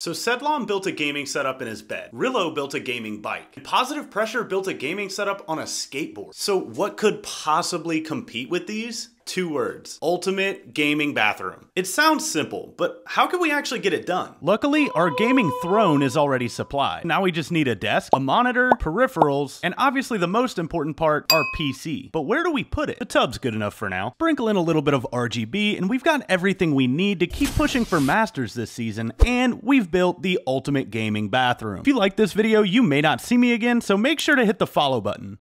So Sedlon built a gaming setup in his bed. Rillo built a gaming bike. And Positive Pressure built a gaming setup on a skateboard. So what could possibly compete with these? Two words. Ultimate gaming bathroom. It sounds simple, but how can we actually get it done? Luckily, our gaming throne is already supplied. Now we just need a desk, a monitor, peripherals, and obviously the most important part, our PC. But where do we put it? The tub's good enough for now. Sprinkle in a little bit of RGB, and we've got everything we need to keep pushing for Masters this season, and we've built the ultimate gaming bathroom. If you like this video, you may not see me again, so make sure to hit the follow button.